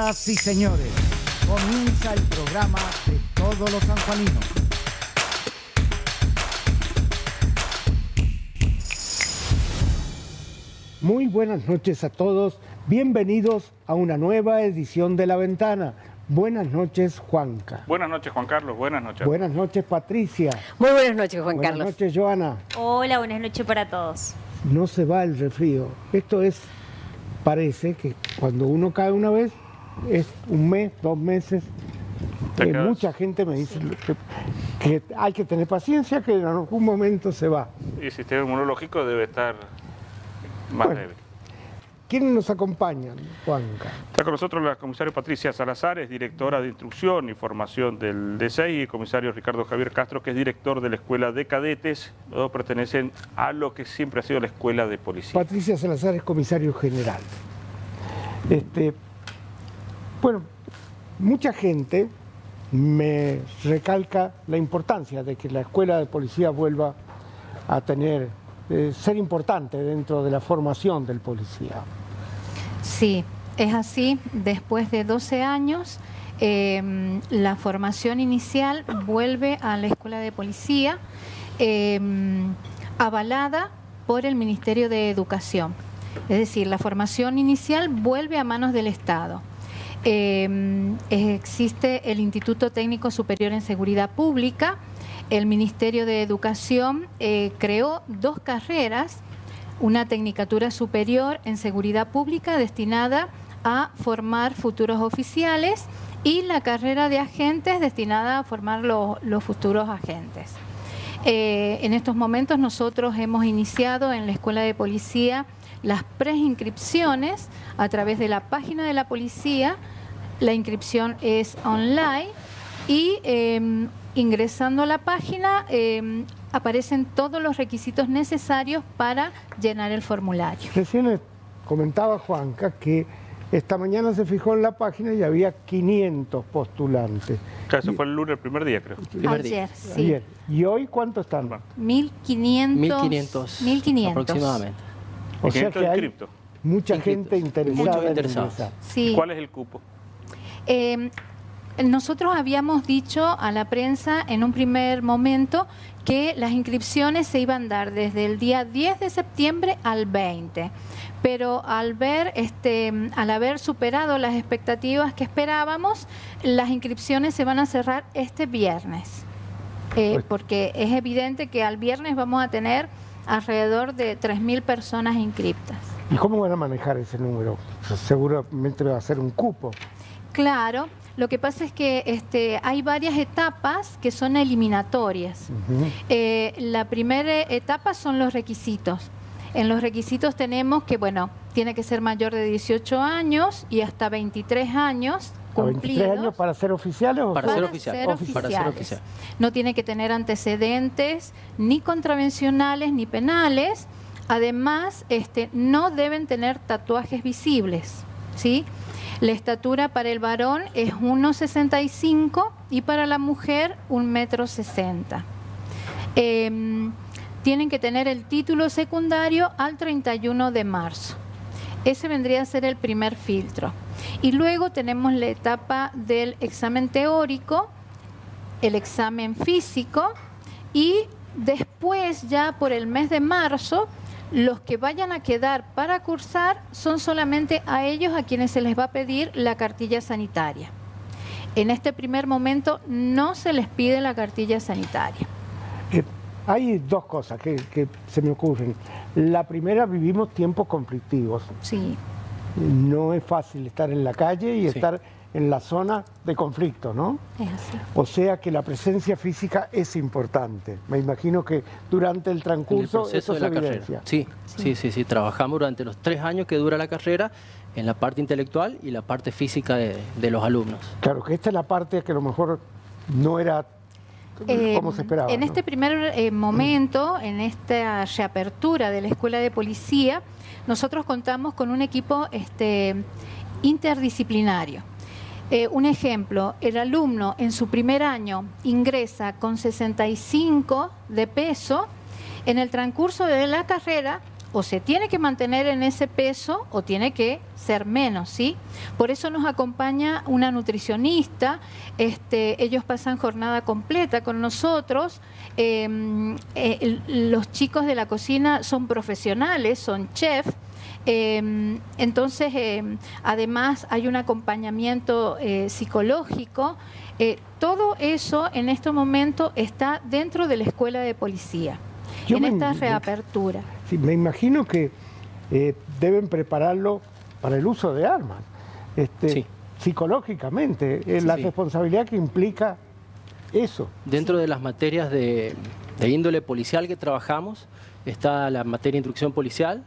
Señoras y señores, comienza el programa de todos los sanjuaninos. Muy buenas noches a todos, bienvenidos a una nueva edición de La Ventana. Buenas noches, Juanca. Buenas noches, Juan Carlos. Buenas noches. Buenas noches, Patricia. Muy buenas noches, Juan buenas Carlos. noches, Joana. Hola, buenas noches para todos. No se va el resfrío. Esto es, parece que cuando uno cae una vez, es un mes, dos meses. Eh, mucha gente me dice que, que hay que tener paciencia, que en algún momento se va. Y el sistema inmunológico debe estar más Bueno. débil. ¿Quiénes nos acompañan, Juanca? Está con nosotros la comisaria Patricia Salazar, es directora de Instrucción y Formación del DSEI, y el comisario Ricardo Javier Castro, que es director de la Escuela de Cadetes. Los dos pertenecen a lo que siempre ha sido la Escuela de Policía. Patricia Salazar es comisario general. Este, bueno, mucha gente me recalca la importancia de que la escuela de policía vuelva a tener, eh, ser importante dentro de la formación del policía. Sí, es así. Después de 12 años, eh, la formación inicial vuelve a la Escuela de Policía, eh, avalada por el Ministerio de Educación. Es decir, la formación inicial vuelve a manos del Estado. Eh, existe el Instituto Técnico Superior en Seguridad Pública. El Ministerio de Educación eh, creó dos carreras una tecnicatura superior en seguridad pública destinada a formar futuros oficiales y la carrera de agentes destinada a formar lo- los futuros agentes. Eh, en estos momentos nosotros hemos iniciado en la Escuela de Policía las preinscripciones a través de la página de la policía. La inscripción es online y eh, ingresando a la página eh, aparecen todos los requisitos necesarios para llenar el formulario. Recién comentaba Juanca que esta mañana se fijó en la página y había 500 postulantes. Claro, eso fue el lunes, el primer día, creo. Primer día. Ayer, sí. Ayer. ¿Y hoy cuántos están? Bueno, 1500, 1500, 1500. aproximadamente. O sea 500 que hay inscriptos. mucha gente interesada Muchos interesados. Sí. ¿Cuál es el cupo? Eh, nosotros habíamos dicho a la prensa en un primer momento que las inscripciones se iban a dar desde el día 10 de septiembre al 20. Pero al ver, este, al haber superado las expectativas que esperábamos, las inscripciones se van a cerrar este viernes. Eh, Pues- porque es evidente que al viernes vamos a tener alrededor de 3.000 personas inscriptas. ¿Y cómo van a manejar ese número? Seguramente va a ser un cupo. Claro, lo que pasa es que este, hay varias etapas que son eliminatorias. Eh, la primera etapa son los requisitos. En los requisitos tenemos que, bueno, tiene que ser mayor de 18 años y hasta 23 años ¿A 23 cumplidos. años para ser oficiales o Para ser- oficial. ser Para ser oficiales. oficial. No tiene que tener antecedentes ni contravencionales ni penales. Además, este, no deben tener tatuajes visibles, ¿sí? La estatura para el varón es 1,65 y para la mujer 1,60 m. Em, tienen que tener el título secundario al 31 de marzo. Ese vendría a ser el primer filtro. Y luego tenemos la etapa del examen teórico, el examen físico y después ya por el mes de marzo los que vayan a quedar para cursar son solamente a ellos a quienes se les va a pedir la cartilla sanitaria. En este primer momento no se les pide la cartilla sanitaria. Eh, hay dos cosas que, que se me ocurren. La primera, vivimos tiempos conflictivos. Sí. No es fácil estar en la calle y Sí. estar en la zona de conflicto, ¿no? Es así. O sea que la presencia física es importante. Me imagino que durante el En el transcurso proceso eso de se la evidencia. carrera. Sí, sí, sí, sí. Trabajamos durante los tres años que dura la carrera en la parte intelectual y la parte física de, de los alumnos. Claro que esta es la parte que a lo mejor no era Eh, como se esperaba. En ¿no? este primer eh, momento, en esta reapertura de la Escuela de Policía, nosotros contamos con un equipo este, interdisciplinario. Eh, un ejemplo, el alumno en su primer año ingresa con 65 de peso, en el transcurso de la carrera o se tiene que mantener en ese peso o tiene que ser menos, ¿sí? Por eso nos acompaña una nutricionista, este, ellos pasan jornada completa con nosotros, em, eh, los chicos de la cocina son profesionales, son chefs, em, entonces, em, además hay un acompañamiento eh, psicológico. Eh, todo eso en este momento está dentro de la escuela de policía, en esta reapertura. Sí, me imagino que eh, deben prepararlo para el uso de armas, este, psicológicamente, eh, la responsabilidad que implica eso. Dentro de las materias de, índole policial que trabajamos, está la materia de instrucción policial,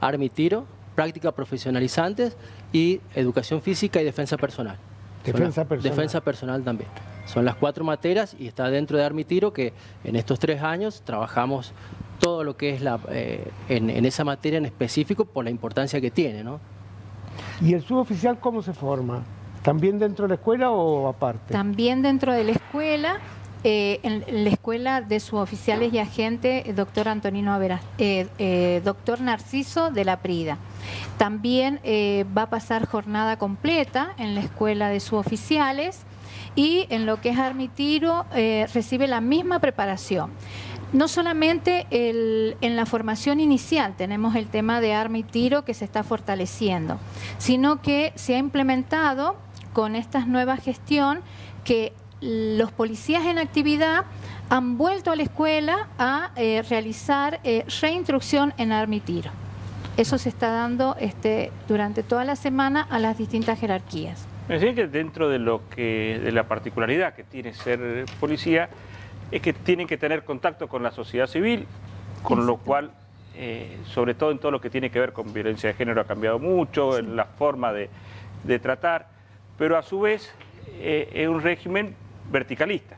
arma y tiro, prácticas profesionalizantes y educación física y defensa personal. Defensa personal. Defensa personal también. Son las cuatro materias y está dentro de arma y tiro que en estos tres años trabajamos todo lo que es la, eh, en, esa materia en específico por la importancia que tiene. ¿no? ¿Y el suboficial cómo se forma? ¿También dentro de la escuela o aparte? También dentro de la escuela. Eh, en la escuela de suboficiales y agentes, doctor Antonino Averas, eh, doctor Narciso de la Prida. También va a pasar jornada completa en la escuela de suboficiales y en lo que es armitiro recibe la misma preparación no solamente en la formación inicial tenemos el tema de arma y tiro que se está fortaleciendo, sino que se ha implementado con esta nueva gestión que los policías en actividad han vuelto a la escuela a eh, realizar eh, reinstrucción en arma y tiro. Eso se está dando este, durante toda la semana a las distintas jerarquías. Me decía que dentro de lo que de la particularidad que tiene ser policía, es que tienen que tener contacto con la sociedad civil, con lo cual, eh, sobre todo en todo lo que tiene que ver con violencia de género, ha cambiado mucho en la forma de, tratar, pero a su vez eh, es un régimen verticalista,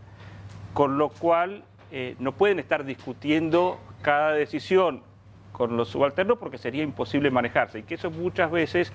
con lo cual eh, no pueden estar discutiendo cada decisión con los subalternos porque sería imposible manejarse y que eso muchas veces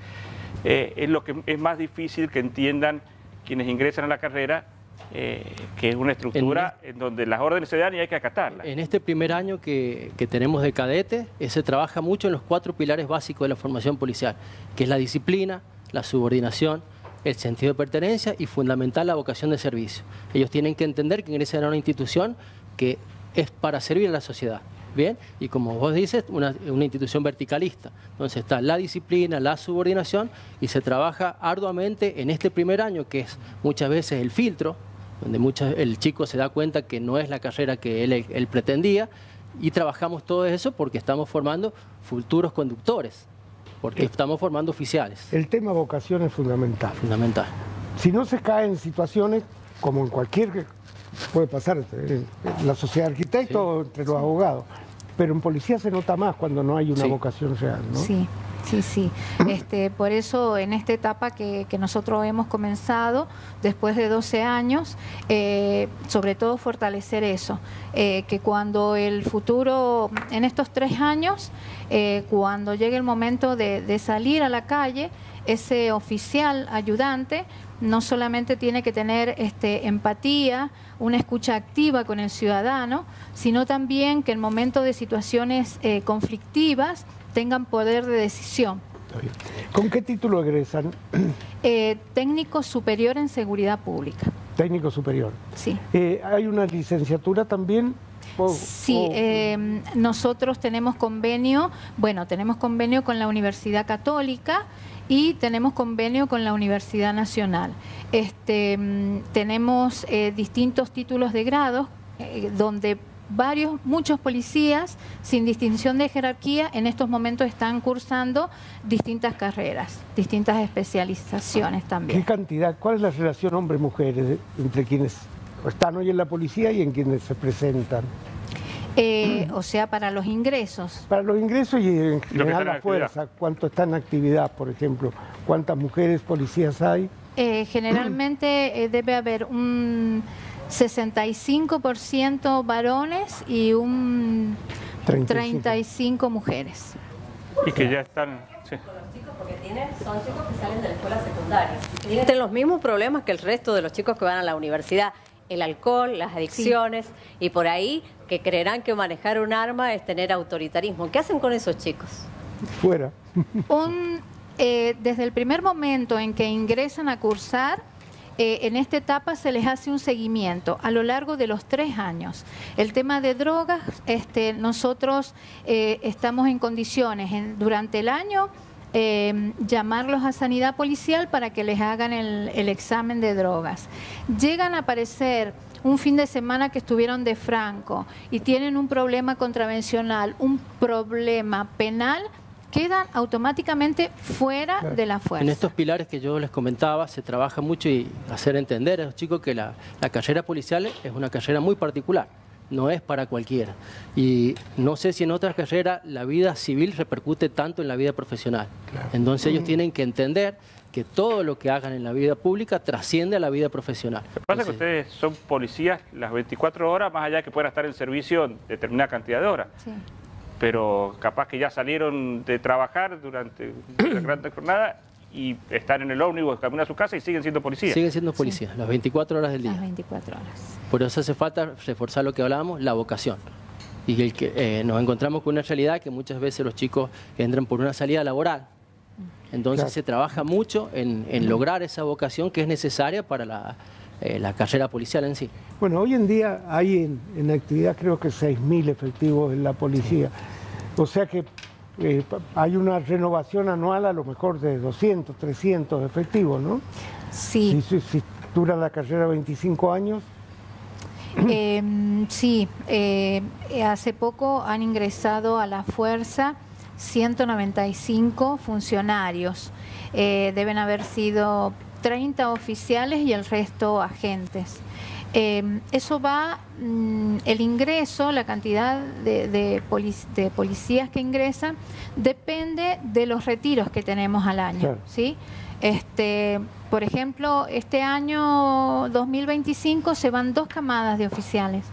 es lo que es más difícil que entiendan quienes ingresan a la carrera eh, que es una estructura en, donde las órdenes se dan y hay que acatarlas. En este primer año que, tenemos de cadete, eh, se trabaja mucho en los cuatro pilares básicos de la formación policial, que es la disciplina, la subordinación, el sentido de pertenencia y fundamental la vocación de servicio. Ellos tienen que entender que ingresan a una institución que es para servir a la sociedad. Bien, y como vos dices, una, una, institución verticalista. Entonces está la disciplina, la subordinación y se trabaja arduamente en este primer año, que es muchas veces el filtro, donde muchas, el chico se da cuenta que no es la carrera que él, pretendía y trabajamos todo eso porque estamos formando futuros conductores, porque eh, estamos formando oficiales. El tema vocación es fundamental. Fundamental. Si no se cae en situaciones como en cualquier, puede pasar en la sociedad de arquitectos o entre los abogados, pero en policía se nota más cuando no hay una vocación real, ¿no? Sí. Sí, sí. Este, por eso en esta etapa que, nosotros hemos comenzado, después de 12 años, eh, sobre todo fortalecer eso, eh, que cuando el futuro, en estos tres años, eh, cuando llegue el momento de, de salir a la calle, ese oficial ayudante no solamente tiene que tener este, empatía, una escucha activa con el ciudadano, sino también que en momentos de situaciones conflictivas tengan poder de decisión. ¿Con qué título egresan? Eh, técnico superior en seguridad pública. Técnico superior. Sí. Eh, ¿Hay una licenciatura también? sí, em, nosotros tenemos convenio, bueno, tenemos convenio con la Universidad Católica y tenemos convenio con la Universidad Nacional. Este, em, tenemos eh, distintos títulos de grado donde varios, muchos policías sin distinción de jerarquía en estos momentos están cursando distintas carreras, distintas especializaciones también. ¿Qué cantidad? ¿Cuál es la relación hombre-mujeres entre quienes están hoy en la policía y en quienes se presentan? Eh, o sea, para los ingresos. Para los ingresos y en general la fuerza. ¿Cuánto está en actividad, por ejemplo? ¿Cuántas mujeres policías hay? Eh, generalmente eh, debe haber un 65% varones y un 35, mujeres. Y que ya están... Sí. Porque tienen, son chicos que salen de la escuela secundaria. Tienen los mismos problemas que el resto de los chicos que van a la universidad. el alcohol, las adicciones y por ahí que creerán que manejar un arma es tener autoritarismo. ¿Qué hacen con esos chicos? Fuera. Un, eh, desde el primer momento en que ingresan a cursar, eh, en esta etapa se les hace un seguimiento a lo largo de los tres años. El tema de drogas, este, nosotros eh, estamos en condiciones en- durante el año eh, llamarlos a sanidad policial para que les hagan el, el examen de drogas. Llegan a aparecer un fin de semana que estuvieron de franco y tienen un problema contravencional, un problema penal, quedan automáticamente fuera Claro. de la fuerza. En estos pilares que yo les comentaba, se trabaja mucho y hacer entender a los chicos que la, la carrera policial es una carrera muy particular, no es para cualquiera. Y no sé si en otras carreras la vida civil repercute tanto en la vida profesional. Entonces ellos tienen que entender que todo lo que hagan en la vida pública trasciende a la vida profesional. Lo que pasa es que ustedes son policías las 24 horas, más allá de que puedan estar en servicio determinada cantidad de horas. Sí. Pero capaz que ya salieron de trabajar durante la gran jornada y están en el ómnibus, camino a su casa y siguen siendo policías. siguen siendo policías las 24 horas del día. Las 24 horas. Por eso hace falta reforzar lo que hablábamos, la vocación. Y el que eh, nos encontramos con una realidad que muchas veces los chicos entran por una salida laboral. Entonces Claro. se trabaja mucho en, en lograr esa vocación que es necesaria para la, eh, la carrera policial en sí. Bueno, hoy en día hay en, en actividad creo que 6.000 efectivos en la policía. O sea que eh, hay una renovación anual a lo mejor de 200, 300 efectivos, ¿no? Sí. Si, si- si dura la carrera 25 años, Eh, sí, eh, hace poco han ingresado a la fuerza 195 funcionarios. Eh, deben haber sido 30 oficiales y el resto agentes. Eh, eso va, mm, el ingreso, la cantidad de, de polic- de policías que ingresan, depende de los retiros que tenemos al año. Claro. ¿sí? Este, por ejemplo, este año 2025 se van dos camadas de oficiales,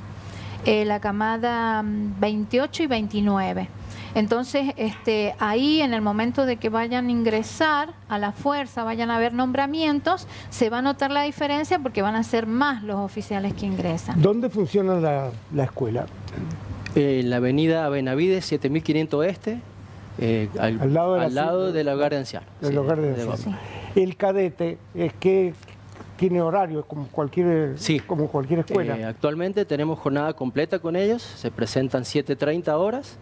eh, la camada mm, 28 y 29. Entonces, este, ahí en el momento de que vayan a ingresar a la fuerza, vayan a haber nombramientos, se va a notar la diferencia porque van a ser más los oficiales que ingresan. ¿dónde funciona la, la escuela? Eh, En la avenida Benavides 7500 Este, eh, al, Al lado de la al lado ci- del hogar de ancianos. El Sí, hogar de de- ancianos. El cadete es que tiene horario como cualquier, Sí. como cualquier escuela. Eh, actualmente tenemos jornada completa con ellos, se presentan 7.30 horas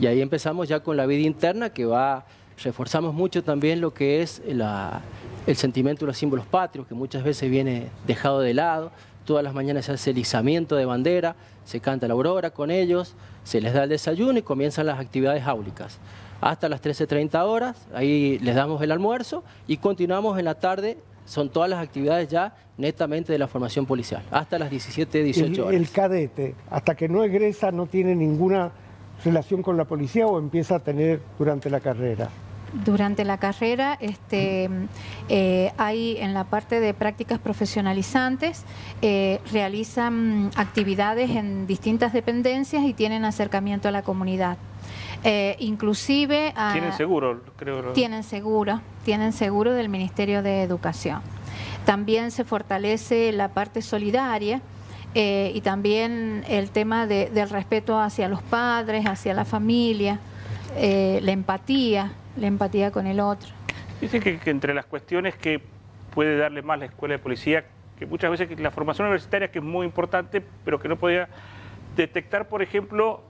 y ahí empezamos ya con la vida interna que va, reforzamos mucho también lo que es la- el sentimiento de los símbolos patrios, que muchas veces viene dejado de lado. Todas las mañanas se hace el izamiento de bandera, se canta la aurora con ellos, se les da el desayuno y comienzan las actividades áulicas. Hasta las 13.30 horas, ahí les damos el almuerzo y continuamos en la tarde son todas las actividades ya netamente de la formación policial, hasta las 17, 18 el, horas. el cadete, hasta que no egresa, no tiene ninguna relación con la policía o empieza a tener durante la carrera. Durante la carrera este, eh, hay en la parte de prácticas profesionalizantes, eh, realizan actividades en distintas dependencias y tienen acercamiento a la comunidad. Eh, inclusive a- Tienen seguro, creo. tienen seguro, tienen seguro del Ministerio de Educación. También se fortalece la parte solidaria eh, y también el tema de- del respeto hacia los padres, hacia la familia, eh, la empatía, la empatía con el otro. Dicen que, que entre las cuestiones que puede darle más la escuela de policía, que muchas veces que la formación universitaria que es muy importante, pero que no podía detectar, por ejemplo,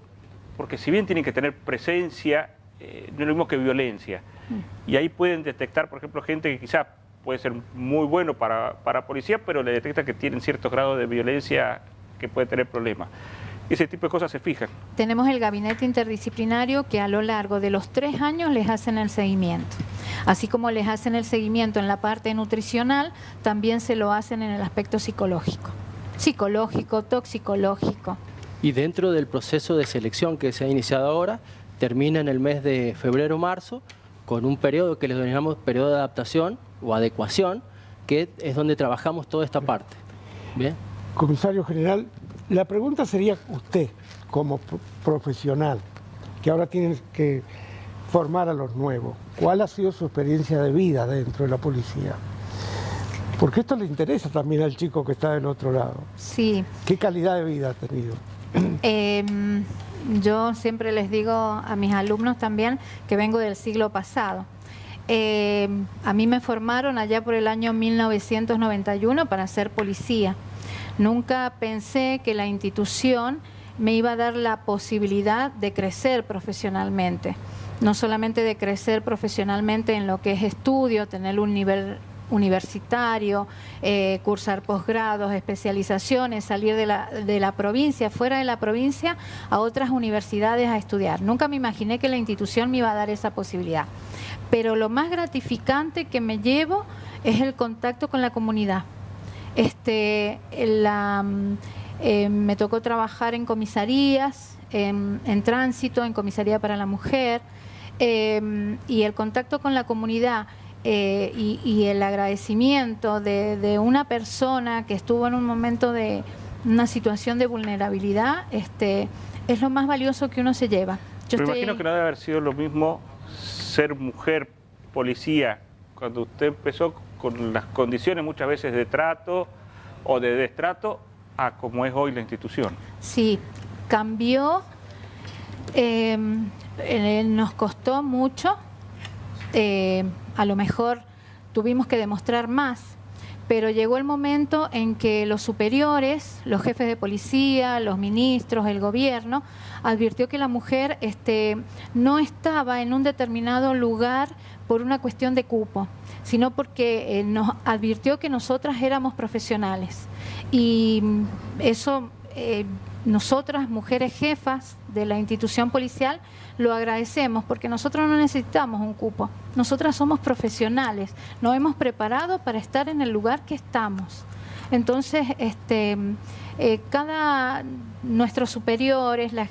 porque si bien tienen que tener presencia, eh, no es lo mismo que violencia. Y ahí pueden detectar, por ejemplo, gente que quizá puede ser muy bueno para, para policía, pero le detecta que tienen ciertos grados de violencia que puede tener problemas. Ese tipo de cosas se fijan. Tenemos el gabinete interdisciplinario que a lo largo de los tres años les hacen el seguimiento. Así como les hacen el seguimiento en la parte nutricional, también se lo hacen en el aspecto psicológico. Psicológico, toxicológico. Y dentro del proceso de selección que se ha iniciado ahora, termina en el mes de febrero-marzo con un periodo que le denominamos periodo de adaptación o adecuación, que es donde trabajamos toda esta parte. ¿Bien? Comisario General, la pregunta sería usted, como pro- profesional, que ahora tiene que formar a los nuevos, ¿cuál ha sido su experiencia de vida dentro de la policía? Porque esto le interesa también al chico que está del otro lado. Sí. ¿Qué calidad de vida ha tenido? Em, yo siempre les digo a mis alumnos también que vengo del siglo pasado. Em, a mí me formaron allá por el año 1991 para ser policía. Nunca pensé que la institución me iba a dar la posibilidad de crecer profesionalmente. No solamente de crecer profesionalmente en lo que es estudio, tener un nivel universitario, eh, cursar posgrados, especializaciones, salir de la, de la provincia, fuera de la provincia, a otras universidades a estudiar. Nunca me imaginé que la institución me iba a dar esa posibilidad. Pero lo más gratificante que me llevo es el contacto con la comunidad. Este, la, eh, me tocó trabajar en comisarías, en, tránsito, en comisaría para la mujer, eh, y el contacto con la comunidad eh, y, el agradecimiento de, una persona que estuvo en un momento de una situación de vulnerabilidad, este, es lo más valioso que uno se lleva. Yo Me imagino que no debe haber sido lo mismo ser mujer policía cuando usted empezó con las condiciones muchas veces de trato o de destrato a como es hoy la institución. Sí, cambió, eh, nos costó mucho, eh, a lo mejor tuvimos que demostrar más, pero llegó el momento en que los superiores, los jefes de policía, los ministros, el gobierno, advirtió que la mujer este, no estaba en un determinado lugar por una cuestión de cupo, sino porque eh, nos advirtió que nosotras éramos profesionales. Y eso eh, nosotras, mujeres jefas de la institución policial, lo agradecemos porque nosotros no necesitamos un cupo. Nosotras somos profesionales, nos hemos preparado para estar en el lugar que estamos. Entonces, este, eh, cada nuestros superiores, la,